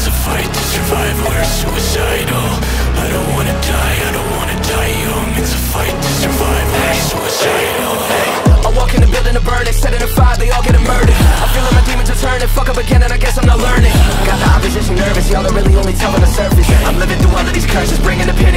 It's a fight to survive, we're suicidal. I don't wanna die, I don't wanna die young. It's a fight to survive, we're suicidal. I walk in the building to burn it, setting a fire, they all getting murdered I feel like my demons are turning, fuck up again and I guess I'm not learning. Got the opposition nervous, y'all are really only telling the surface. I'm living through all of these curses, bringing the pain